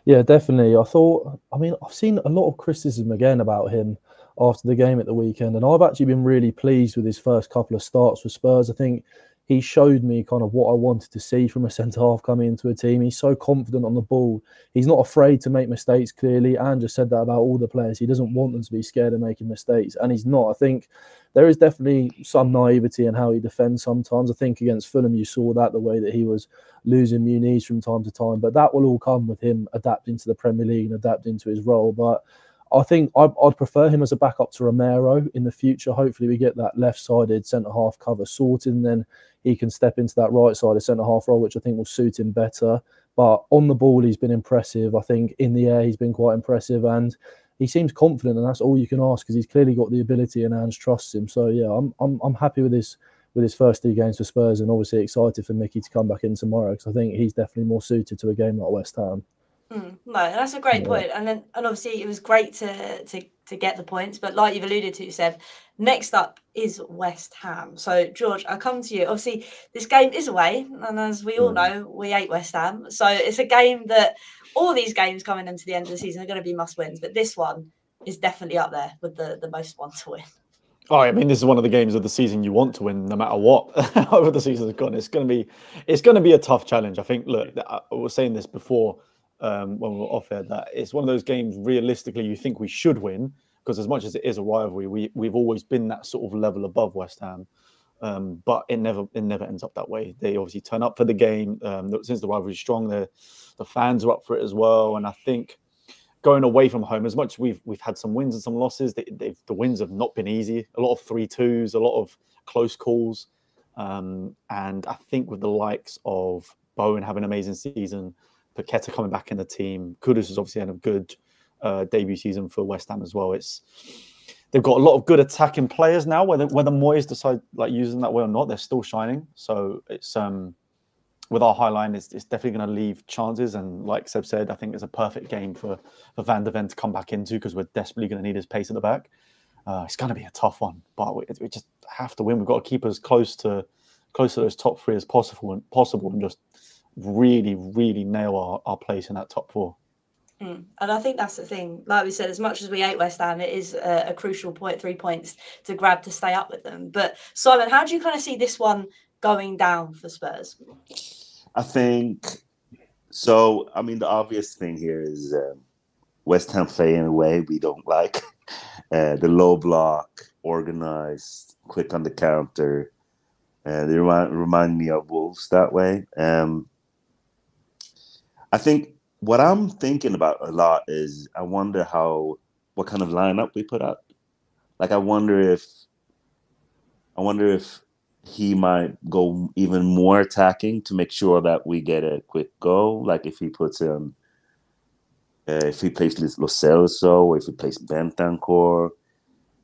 [SPEAKER 4] Yeah, definitely. I thought, I mean, I've seen a lot of criticism again about him after the game at the weekend, and I've actually been really pleased with his first couple of starts for Spurs. I think he showed me kind of what I wanted to see from a centre half coming into a team. He's so confident on the ball. He's not afraid to make mistakes, clearly. And just said that about all the players. He doesn't want them to be scared of making mistakes, and he's not. I think there is definitely some naivety in how he defends sometimes. I think against Fulham, you saw that the way that he was losing Muniz from time to time, but that will all come with him adapting to the Premier League and adapting to his role. But I think I'd, I'd prefer him as a backup to Romero in the future. Hopefully, we get that left-sided centre half cover sorted, and then he can step into that right-sided centre half role, which I think will suit him better. But on the ball, he's been impressive. I think in the air, he's been quite impressive, and he seems confident, and that's all you can ask because he's clearly got the ability, and Ange trusts him. So yeah, I'm I'm I'm happy with his with his first two games for Spurs, and obviously excited for Micky to come back in tomorrow because I think he's definitely more suited to a game like West Ham.
[SPEAKER 2] Mm, no, that's a great point. And then, and obviously, it was great to to to get the points. But like you've alluded to, Seb, next up is West Ham. So George, I come to you. Obviously, this game is away, and as we all
[SPEAKER 5] Mm.
[SPEAKER 2] know, we hate West Ham. So it's a game that all these games coming into the end of the season are going to be must wins, but this one is definitely up there with the the most one to win.
[SPEAKER 3] Oh, I mean, this is one of the games of the season you want to win, no matter what. However, the season's gone, it's going to be, it's going to be a tough challenge. I think. Look, I was saying this before um, when we were off air that it's one of those games. Realistically, you think we should win because as much as it is a rivalry, we we've always been that sort of level above West Ham. Um, but it never it never ends up that way. They obviously turn up for the game. Um, since the rivalry is strong, the the fans are up for it as well. And I think going away from home, as much as we've we've had some wins and some losses, they, the wins have not been easy. A lot of three twos, a lot of close calls, um, and I think with the likes of Bowen having an amazing season, Paqueta coming back in the team, Kudus has obviously had a good uh, debut season for West Ham as well. It's they've got a lot of good attacking players now. Whether whether Moyes decide like using that way or not, they're still shining. So it's um with our high line, it's, it's definitely going to leave chances. And like Seb said, I think it's a perfect game for, for Van de Ven to come back into because we're desperately going to need his pace at the back. Uh, it's going to be a tough one, but we, we just have to win. We've got to keep as close to close to those top three as possible and possible, and just really, really nail our, our place in that top four.
[SPEAKER 2] Mm. And I think that's the thing. Like we said, as much as we hate West Ham, it is a, a crucial point, three points to grab to stay up with them. But Simon, how do you kind of see this one going down for Spurs?
[SPEAKER 5] I think so. I mean, the obvious thing here is um, West Ham play in a way we don't like. Uh, the low block, organized, quick on the counter. Uh, they remind, remind me of Wolves that way. Um, I think what I'm thinking about a lot is I wonder how what kind of lineup we put up. Like I wonder if I wonder if he might go even more attacking to make sure that we get a quick goal. Like if he puts in, uh, if he plays Lo Celso, or if he plays Bentancur.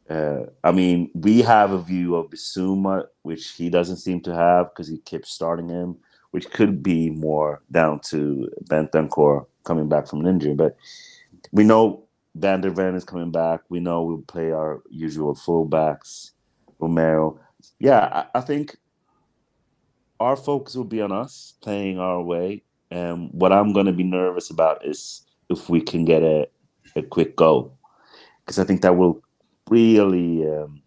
[SPEAKER 5] Uh, I mean, we have a view of Bissouma, which he doesn't seem to have because he keeps starting him, which could be more down to Ben Bentancur coming back from an injury. But we know Van de Ven is coming back. We know we'll play our usual fullbacks, Romero yeah, I, I, think our focus will be on us playing our way. And what I'm going to be nervous about is if we can get a, a quick goal, because I think that will really um,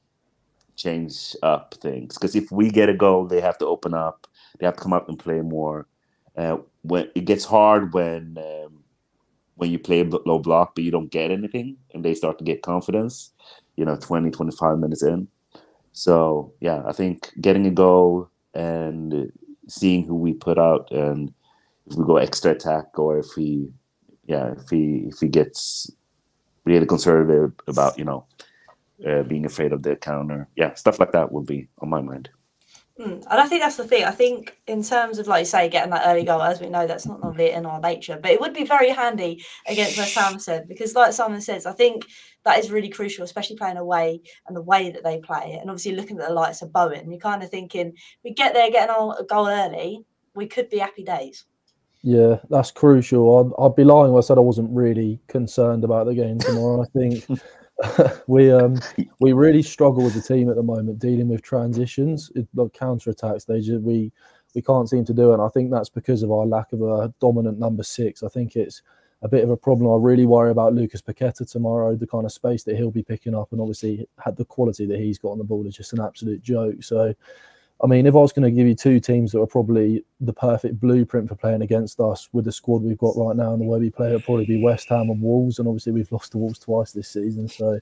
[SPEAKER 5] change up things. Because if we get a goal, they have to open up, they have to come up and play more. Uh, when it gets hard when um, when you play low block but you don't get anything and they start to get confidence you know 20 25 minutes in so yeah, I think getting a goal and seeing who we put out and if we go extra attack or if he yeah if he if he gets really conservative about you know uh, being afraid of the counter yeah stuff like that will be on my mind.
[SPEAKER 2] Mm. And I think that's the thing. I think in terms of like you say, getting that early goal, as we know, that's not normally in our nature, but it would be very handy against West Ham said because, like Simon says, I think that is really crucial, especially playing away and the way that they play. And obviously, looking at the lights of Bowen, you're kind of thinking we get there, getting our goal early, we could be happy days.
[SPEAKER 4] Yeah, that's crucial. I'd, I'd be lying if I said I wasn't really concerned about the game tomorrow. I think we um we really struggle with the team at the moment dealing with transitions, it, like counter attacks. They just we we can't seem to do it. And I think that's because of our lack of a dominant number six. I think it's a bit of a problem. I really worry about Lucas Paqueta tomorrow, the kind of space that he'll be picking up, and obviously had the quality that he's got on the ball is just an absolute joke. So. I mean, if I was going to give you two teams that are probably the perfect blueprint for playing against us with the squad we've got right now and the way we play, it'd probably be West Ham and Wolves. And obviously, we've lost to Wolves twice this season, so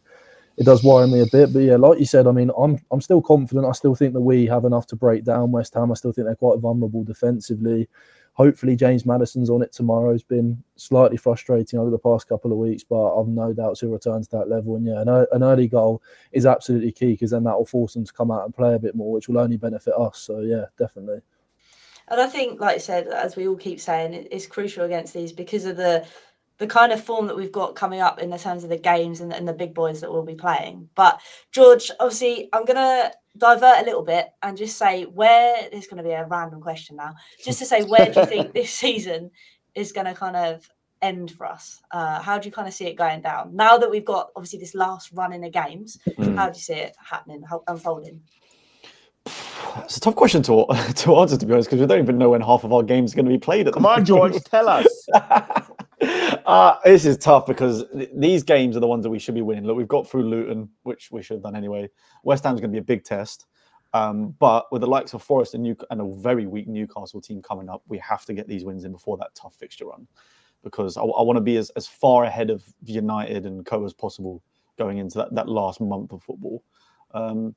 [SPEAKER 4] it does worry me a bit. But yeah, like you said, I mean, I'm I'm still confident. I still think that we have enough to break down West Ham. I still think they're quite vulnerable defensively. Hopefully, James Maddison's on it tomorrow. It's been slightly frustrating over the past couple of weeks, but I've no doubts he'll return to that level. And yeah, an, an early goal is absolutely key because then that will force them to come out and play a bit more, which will only benefit us. So yeah, definitely.
[SPEAKER 2] And I think, like I said, as we all keep saying, it's crucial against these because of the the kind of form that we've got coming up in the terms of the games and, and the big boys that we'll be playing. But George, obviously, I'm gonna divert a little bit and just say where there's going to be a random question now, just to say where do you think this season is going to kind of end for us? Uh, how do you kind of see it going down now that we've got obviously this last run in the games?
[SPEAKER 3] Mm.
[SPEAKER 2] How do you see it happening, how, unfolding?
[SPEAKER 3] It's a tough question to to answer, to be honest, because we don't even know when half of our games are going to be played. At the
[SPEAKER 5] Come on,
[SPEAKER 3] moment.
[SPEAKER 5] George, tell us.
[SPEAKER 3] uh, this is tough because th- these games are the ones that we should be winning. Look, we've got through Luton, which we should have done anyway. West Ham's going to be a big test. Um, but with the likes of Forest and, New- and a very weak Newcastle team coming up, we have to get these wins in before that tough fixture run because I, want to be as, as far ahead of United and Co as possible going into that, that last month of football. Um,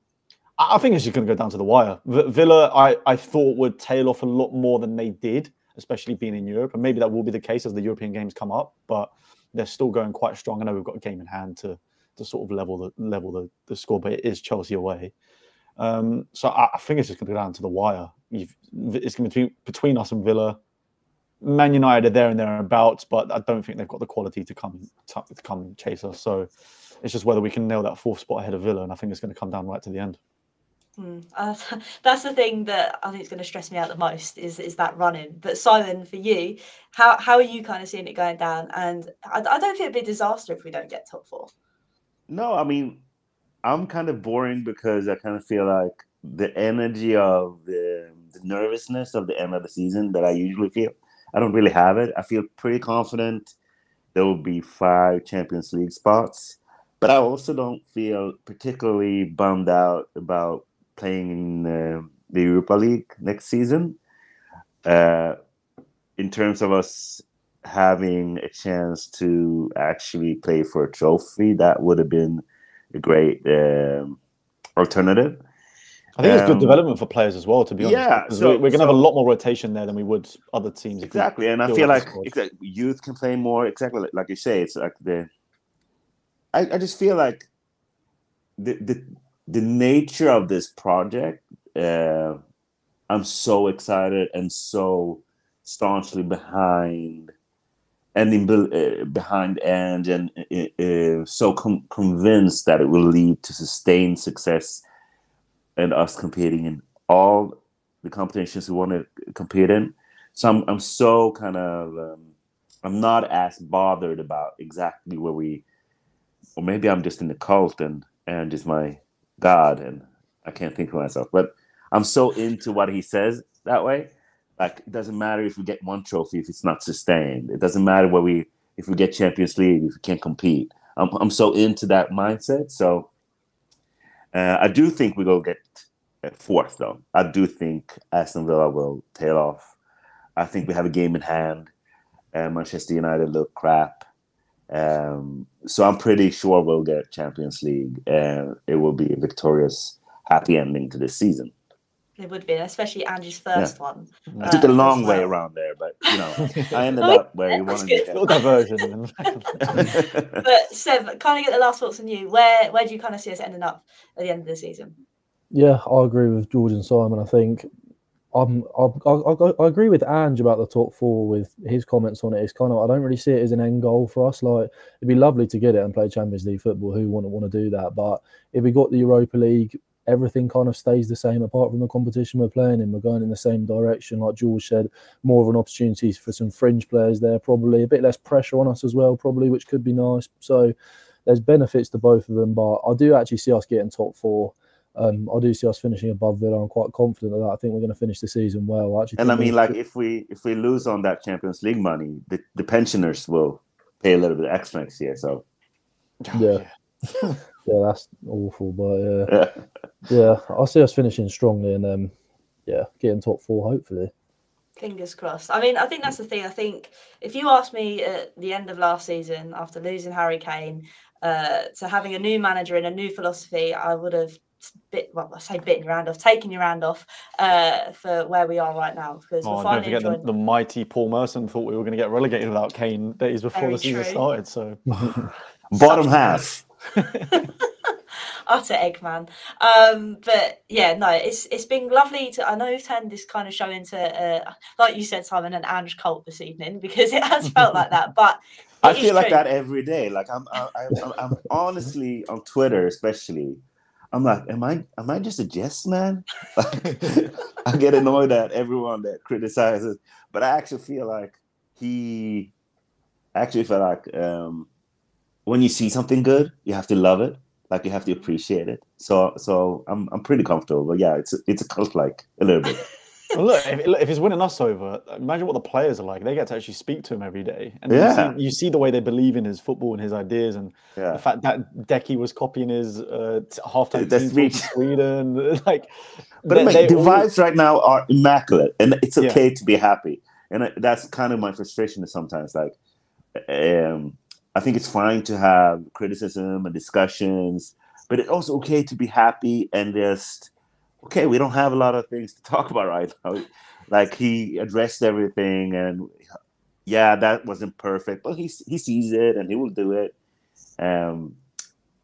[SPEAKER 3] I I think it's just going to go down to the wire. V- Villa, I, I thought would tail off a lot more than they did, especially being in Europe, and maybe that will be the case as the European games come up. But they're still going quite strong. I know we've got a game in hand to to sort of level the level the, the score, but it is Chelsea away. Um, so I, I think it's just going to go down to the wire. You've, it's going to be between us and Villa. Man United are there and thereabouts, but I don't think they've got the quality to come to, to come chase us. So it's just whether we can nail that fourth spot ahead of Villa, and I think it's going to come down right to the end.
[SPEAKER 2] Hmm. Uh, that's the thing that I think is going to stress me out the most is is that running. But Simon, for you, how how are you kind of seeing it going down? And I, I don't think it'd be a disaster if we don't get top four.
[SPEAKER 5] No, I mean, I'm kind of boring because I kind of feel like the energy of the, the nervousness of the end of the season that I usually feel, I don't really have it. I feel pretty confident there will be five Champions League spots, but I also don't feel particularly bummed out about playing in uh, the Europa League next season. Uh, in terms of us having a chance to actually play for a trophy, that would have been a great um, alternative.
[SPEAKER 3] I think it's good
[SPEAKER 5] Um,
[SPEAKER 3] development for players as well. To be honest,
[SPEAKER 5] yeah, so-
[SPEAKER 3] we, we're going to have a lot more rotation there than we would other teams.
[SPEAKER 5] Exactly, and I feel like
[SPEAKER 3] squad.
[SPEAKER 5] exact- youth can play more. Exactly like, like you say, it's like the. I, I just feel like the the the nature of this project. Uh, I'm so excited and so staunchly behind, and in, uh, behind Ange, and uh, uh, so con- convinced that it will lead to sustained success, and us competing in all the competitions we want to compete in. So I'm I'm so kind of um, I'm not as bothered about exactly where we, or maybe I'm just in the cult and and just my god and I can't think of myself, but I'm so into what he says that way. Like it doesn't matter if we get one trophy if it's not sustained. It doesn't matter where we if we get Champions League if we can't compete. I'm I'm so into that mindset. So uh, I do think we go get fourth though. I do think Aston Villa will tail off. I think we have a game in hand. Uh, Manchester United look crap. Um, so I'm pretty sure we'll get Champions League and it will be a victorious, happy ending to this season.
[SPEAKER 2] It would be, especially Ange's first one.
[SPEAKER 5] I took the
[SPEAKER 2] Uh,
[SPEAKER 5] long
[SPEAKER 2] as
[SPEAKER 5] way around there, but you know, I ended up where you wanted
[SPEAKER 2] good.
[SPEAKER 3] little diversion.
[SPEAKER 5] to go.
[SPEAKER 2] But Seb, kind of get the last thoughts on you. Where where do you kind of see us ending up at the end of the season?
[SPEAKER 4] Yeah, I agree with George and Simon. I think I, I, I, I agree with Ange about the top four with his comments on it. It's kind of I don't really see it as an end goal for us. Like it'd be lovely to get it and play Champions League football. Who wouldn't want to do that? But if we got the Europa League, everything kind of stays the same apart from the competition we're playing in. We're going in the same direction. Like George said, more of an opportunity for some fringe players there. Probably a bit less pressure on us as well. Probably which could be nice. So there's benefits to both of them. But I do actually see us getting top four. Um, I do see us finishing above Villa. I'm quite confident of that. I think we're going to finish the season well. I actually,
[SPEAKER 5] and I mean, like if we if we lose on that Champions League money, the, the pensioners will pay a little bit extra next year. So
[SPEAKER 4] Yeah. yeah, that's awful. But yeah,
[SPEAKER 5] yeah.
[SPEAKER 4] yeah, I see us finishing strongly and um, yeah, getting top four hopefully.
[SPEAKER 2] Fingers crossed. I mean, I think that's the thing. I think if you asked me at the end of last season, after losing Harry Kane, uh, to having a new manager and a new philosophy, I would have bit well, I say bitten your hand off, taking your hand off uh, for where we are right now because
[SPEAKER 3] Oh,
[SPEAKER 2] we're
[SPEAKER 3] don't
[SPEAKER 2] finally
[SPEAKER 3] forget the,
[SPEAKER 2] enjoying.
[SPEAKER 3] the mighty Paul Merson thought we were going to get relegated without Kane days before
[SPEAKER 2] Very
[SPEAKER 3] the season
[SPEAKER 2] true.
[SPEAKER 3] started. So
[SPEAKER 5] bottom
[SPEAKER 2] Such-
[SPEAKER 5] half.
[SPEAKER 2] utter Eggman. Um, but yeah, no, it's it's been lovely to. I know we've turned this kind of show into, uh, like you said, Simon, an Ange cult this evening because it has felt like that. But
[SPEAKER 5] I
[SPEAKER 2] it is
[SPEAKER 5] feel like
[SPEAKER 2] true.
[SPEAKER 5] that every day. Like I'm, I, I, I'm, I'm honestly on Twitter, especially. I'm like, am I, am I just a yes man? Like, I get annoyed at everyone that criticizes, but I actually feel like he, actually feel like um, when you see something good, you have to love it. Like you have to appreciate it. So so I'm I'm pretty comfortable. But yeah, it's it's a cult like a little bit.
[SPEAKER 3] Well, look, if, look, if he's winning us over, imagine what the players are like. They get to actually speak to him every day, and
[SPEAKER 5] Yeah.
[SPEAKER 3] you, see, you see the way they believe in his football and his ideas, and
[SPEAKER 5] Yeah.
[SPEAKER 3] the fact that Decky was copying his uh, halftime team in Sweden, like.
[SPEAKER 5] But
[SPEAKER 3] they-
[SPEAKER 5] I mean,
[SPEAKER 3] they
[SPEAKER 5] the
[SPEAKER 3] all-
[SPEAKER 5] vibes right now are immaculate, and it's
[SPEAKER 3] Yeah.
[SPEAKER 5] okay to be happy. And that's kind of my frustration. Sometimes, like, um, I think it's fine to have criticism and discussions, but it's also okay to be happy and just okay. We don't have a lot of things to talk about right now. Like he addressed everything, and yeah, that wasn't perfect, but he he sees it and he will do it. Um,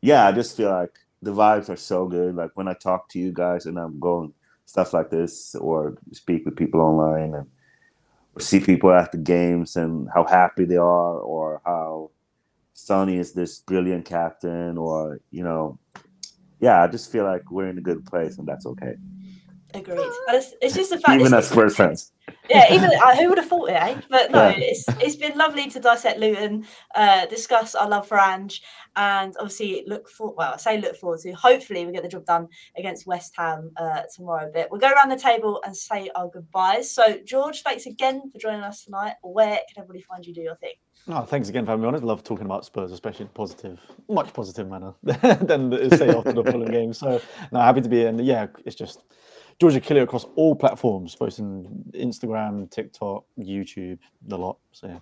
[SPEAKER 5] yeah, I just feel like the vibes are so good. Like when I talk to you guys and I'm going stuff like this, or speak with people online and or see people at the games and how happy they are, or how Sonny is this brilliant captain, or you know, yeah, I just feel like we're in a good place, and that's okay.
[SPEAKER 2] Agreed. And it's, it's just the fact.
[SPEAKER 5] Even as Spurs fans.
[SPEAKER 2] yeah, even uh, who would have thought it, eh? But no,
[SPEAKER 5] Yeah.
[SPEAKER 2] it's it's been lovely to dissect Luton, uh, discuss our love for Ange, and obviously look for well, I say look forward to. Hopefully, we get the job done against West Ham uh, tomorrow. But we'll go around the table and say our goodbyes. So, George, thanks again for joining us tonight. Where can everybody find you? Do your thing.
[SPEAKER 3] Oh, thanks again for having me on. I love talking about Spurs, especially in positive, much positive manner than the- say after the Fulham game. So, no, happy to be in. Yeah, it's just Georgia Killer across all platforms, both in Instagram, TikTok, YouTube, the lot. So yeah.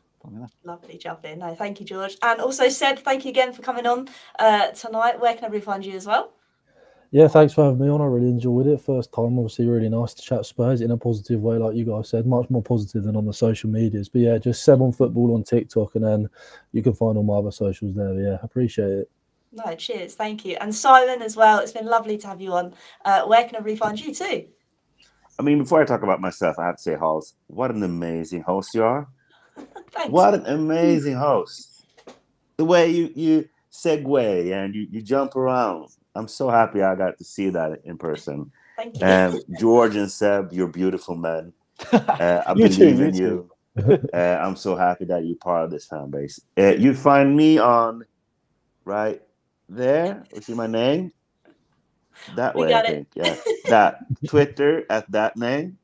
[SPEAKER 2] Lovely in. No, thank you, George. And also, Seb, thank you again for coming on uh, tonight. Where can everybody find you as well?
[SPEAKER 4] Yeah, thanks for having me on. I really enjoyed it. First time, obviously, really nice to chat Spurs in a positive way, like you guys said, much more positive than on the social medias. But yeah, just Seb on football on TikTok, and then you can find all my other socials there. But yeah, appreciate it.
[SPEAKER 2] No, cheers. Thank you. And Simon as well. It's been lovely to have you on. Uh, where can everybody find you too?
[SPEAKER 5] I mean, before I talk about myself, I have to say, Halls, what an amazing host you are.
[SPEAKER 2] Thanks.
[SPEAKER 5] What an amazing host. The way you you segue and you, you jump around. I'm so happy I got to see that in person.
[SPEAKER 2] Thank you.
[SPEAKER 5] Um, George and Seb, you're beautiful men. Uh, I
[SPEAKER 3] You too,
[SPEAKER 5] believe
[SPEAKER 3] you
[SPEAKER 5] in
[SPEAKER 3] too.
[SPEAKER 5] you. Uh, I'm so happy that you're part of this fan base. Uh, you find me on right there. You see my name? That
[SPEAKER 2] We
[SPEAKER 5] way, I
[SPEAKER 2] got it.
[SPEAKER 5] Yeah. That Twitter at that name.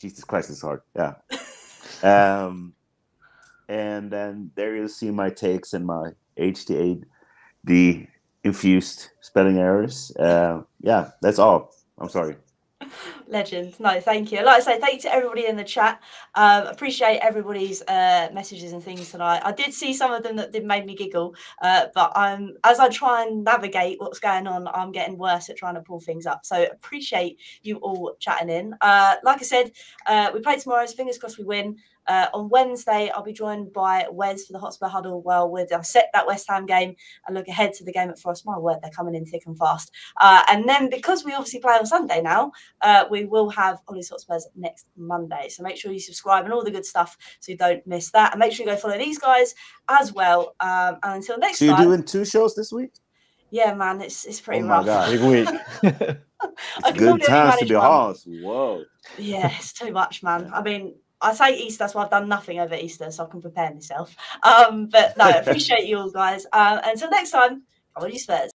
[SPEAKER 5] Jesus Christ, it's hard. Yeah. Um, and then there you'll see my takes and my HT8, the infused spelling errors. Uh, yeah, that's all. I'm sorry.
[SPEAKER 2] Legend. No, thank you. Like I say, thank you to everybody in the chat. Um, appreciate everybody's uh, messages and things tonight. I did see some of them that did make me giggle, uh, but I'm as I try and navigate what's going on, I'm getting worse at trying to pull things up. So appreciate you all chatting in. Uh, like I said, uh, we play tomorrow. So fingers crossed we win. Uh, on Wednesday, I'll be joined by Wes for the Hotspur Huddle. Well, we'll dissect that West Ham game and look ahead to the game at Forest. My word, they're coming in thick and fast. Uh, and then because we obviously play on Sunday now, uh, we will have Hollie's Hotspurs next Monday. So make sure you subscribe and all the good stuff so you don't miss that. And make sure you go follow these guys as well. Um, and until next
[SPEAKER 5] So you're
[SPEAKER 2] time,
[SPEAKER 5] doing two shows this week?
[SPEAKER 2] yeah, man, it's it's pretty
[SPEAKER 5] Oh my
[SPEAKER 2] rough.
[SPEAKER 5] God.
[SPEAKER 3] Big week.
[SPEAKER 2] I can
[SPEAKER 5] Good times to be
[SPEAKER 2] one.
[SPEAKER 5] Haas. Whoa.
[SPEAKER 2] Yeah, it's too much, man. I mean, I say Easter, that's so I've done nothing over Easter, so I can prepare myself. Um, but no, I appreciate you all guys. Uh, until next time, come on, you Spurs.